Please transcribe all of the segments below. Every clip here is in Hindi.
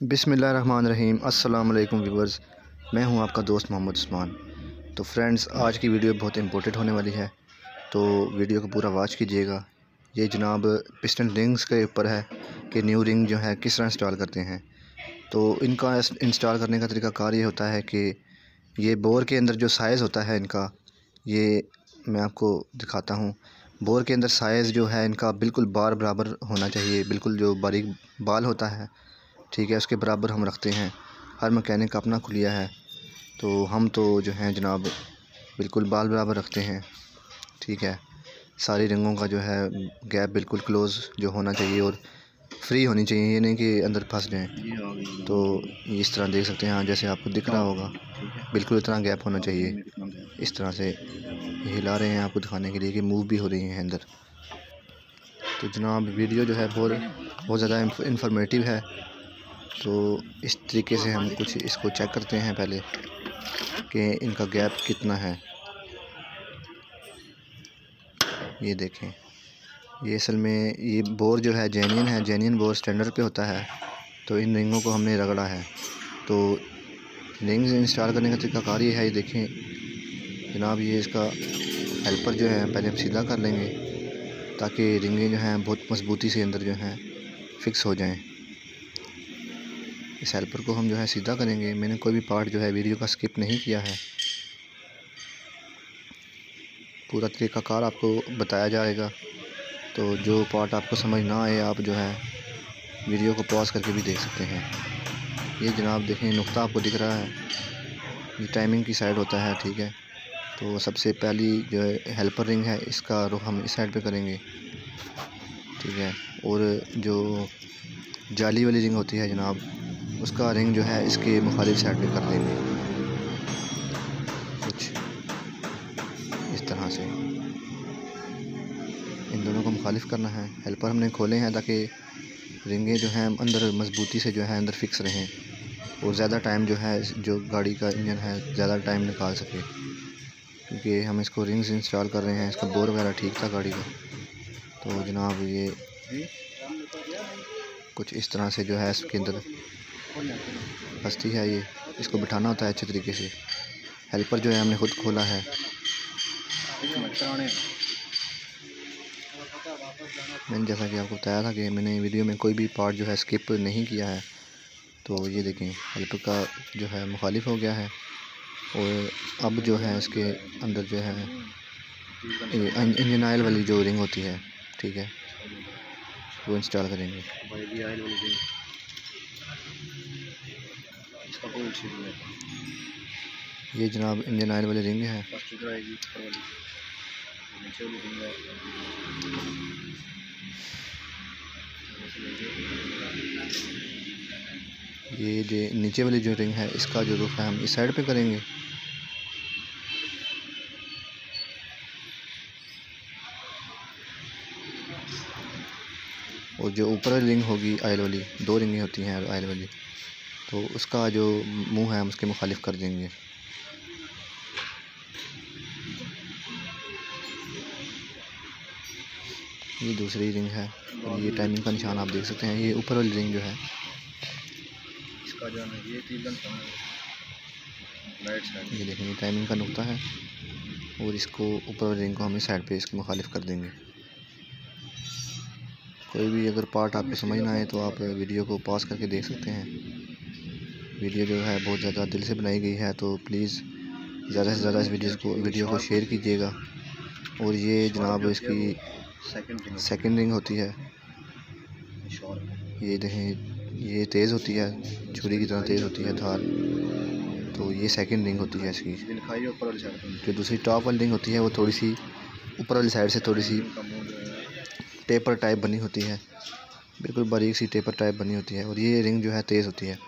बिसमीम वालेकुम व्यूवर्स मैं हूँ आपका दोस्त मोहम्मद उस्मान। तो फ्रेंड्स, आज की वीडियो बहुत इंपॉर्टेंट होने वाली है। तो वीडियो को पूरा वॉच कीजिएगा। ये जनाब पिस्टन रिंग्स के ऊपर है कि न्यू रिंग जो है किस तरह इंस्टॉल करते हैं। तो इनका इंस्टॉल करने का तरीका कार ये होता है कि ये बोर के अंदर जो साइज़ होता है इनका, ये मैं आपको दिखाता हूँ। बोर के अंदर साइज़ जो है इनका बिल्कुल बार बराबर होना चाहिए। बिल्कुल जो बारीक बाल होता है ठीक है उसके बराबर हम रखते हैं। हर मकैनिक अपना खुलिया है। तो हम तो जो हैं जनाब बिल्कुल बाल बराबर रखते हैं। ठीक है सारी रंगों का जो है गैप बिल्कुल क्लोज़ जो होना चाहिए और फ्री होनी चाहिए ये नहीं कि अंदर फंस जाएँ। तो इस तरह देख सकते हैं हाँ जैसे आपको दिख रहा होगा। बिल्कुल इतना गैप होना चाहिए। इस तरह से हिला रहे हैं आपको दिखाने के लिए कि मूव भी हो रही हैं अंदर। तो जनाब वीडियो जो है बहुत बहुत ज़्यादा इंफॉर्मेटिव है। तो इस तरीके से हम कुछ इसको चेक करते हैं पहले कि इनका गैप कितना है। ये देखें। ये असल में ये बोर जो है जेनियन है जेनियन बोर स्टैंडर्ड पे होता है। तो इन रिंगों को हमने रगड़ा है। तो रिंग्स इंस्टॉल करने का तरीका कार ये है, ये देखें। जनाब, ये इसका हेल्पर जो है, पहले हम सीधा कर लेंगे ताकि रिंगें जो हैं, बहुत मजबूती से अंदर जो हैं फ़िक्स हो जाएँ। इस हेल्पर को हम जो है सीधा करेंगे। मैंने कोई भी पार्ट जो है वीडियो का स्किप नहीं किया है। पूरा तरीक़ाकार आपको बताया जाएगा। तो जो पार्ट आपको समझ ना आए, आप जो है वीडियो को पॉज करके भी देख सकते हैं। ये जनाब देखें नुक्ता आपको दिख रहा है। ये टाइमिंग की साइड होता है, ठीक है। तो सबसे पहली जो है हेल्पर रिंग है, इसका रुख हम इस साइड पे करेंगे। ठीक है। और जो जाली वाली रिंग होती है जनाब उसका रिंग जो है इसके मुखालिफ साइड पे कर देंगे कुछ इस तरह से। इन दोनों को मुखालिफ करना है। हेल्पर हमने खोले हैं ताकि रिंगें जो हैं अंदर मजबूती से जो है अंदर फिक्स रहें और ज़्यादा टाइम जो है जो गाड़ी का इंजन है, ज़्यादा टाइम निकाल सके। क्योंकि हम इसको रिंग्स इंस्टॉल कर रहे हैं, इसका बोर वगैरह ठीक था गाड़ी का। तो जनाब ये कुछ इस तरह से जो है इसके अंदर बस्ती है, ये इसको बिठाना होता है अच्छे तरीके से। हेल्पर जो है, हमने खुद खोला है। मैंने जैसा कि आपको बताया था कि मैंने वीडियो में कोई भी पार्ट जो है स्किप नहीं किया है। तो ये देखें, हेल्पर का जो है, मुखालिफ हो गया है। और अब जो है, इसके अंदर जो है इंजन आयल वाली जो रिंग होती है, ठीक है, वो इंस्टॉल करेंगे। ये जनाब इंजन ऑयल वाली रिंग है। ये जो नीचे वाली जो रिंग है इसका जो रुख है हम इस साइड पे करेंगे। और जो ऊपर वाली रिंग होगी आयल वाली दो रिंगें होती हैं आयल वाली। तो उसका जो मुँह है हम उसके मुखालिफ कर देंगे। ये दूसरी रिंग है और ये टाइमिंग का निशान आप देख सकते हैं। ये ऊपर वाली रिंग जो है, इसका जो है, ये ये देखें ये टाइमिंग का नुकता है और इसको ऊपर वाली रिंग को हमें साइड पे इसके मुखालिफ कर देंगे। कोई भी अगर पार्ट आपको समझ ना आए तो आप वीडियो को पॉज करके देख सकते हैं। वीडियो जो है बहुत ज़्यादा दिल से बनाई गई है तो प्लीज़ ज़्यादा से ज़्यादा इस वीडियो को वीडियो को शेयर कीजिएगा। और ये जनाब इसकी सेकंड रिंग होती है। ये देखें, ये तेज़ होती है, छुरी की तरह तेज़ होती है धार। तो ये सेकंड रिंग होती है इसकी। जो दूसरी टॉप वाली रिंग होती है, वो थोड़ी सी ऊपर वाली साइड से थोड़ी सी टेपर टाइप बनी होती है। बिल्कुल बारीक सी टेपर टाइप बनी होती है। और ये रिंग जो है तेज़ होती है।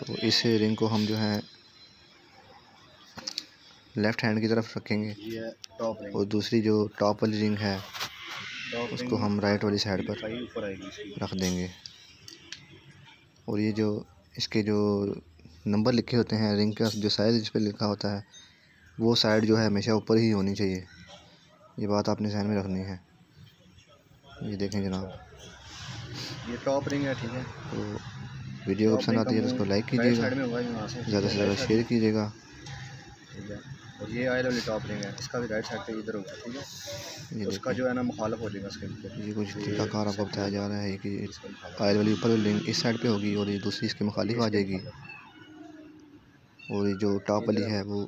तो इस रिंग को हम जो है लेफ़्ट हैंड की तरफ़ रखेंगे। और दूसरी जो टॉप वाली रिंग है उसको हम राइट वाली साइड पर रख देंगे। और ये जो इसके जो नंबर लिखे होते हैं रिंग का जो साइज़ इस पर लिखा होता है वो साइड जो है हमेशा ऊपर ही होनी चाहिए। ये बात आपने जहन में रखनी है। ये देखें जनाब। ये टॉप रिंग है ठीक है। तो वीडियो को पसंद आती है तो उसको लाइक कीजिएगा ज़्यादा से ज़्यादा शेयर कीजिएगा। और ये आयल वाली टॉप रिंग है इसका भी राइट साइड पे इधर होगा ठीक है? उसका जो है ना मुखालफ हो जाएगा इसके ये कुछ कार आपको बताया जा रहा है कि आयल वाली ऊपर लिंक इस साइड पे होगी और ये दूसरी इसके मुखालिफ आ जाएगी। और ये जो टॉप वाली है वो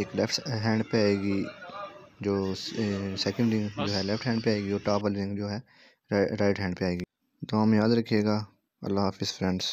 एक लेफ़्ट हैंड पे आएगी जो सेकंड रिंग जो है लेफ़्ट हैंड पे आएगी और टॉप वाली रिंग जो है राइट हैंड पे आएगी। तो में याद रखिएगा। अल्लाह हाफिज़ फ्रेंड्स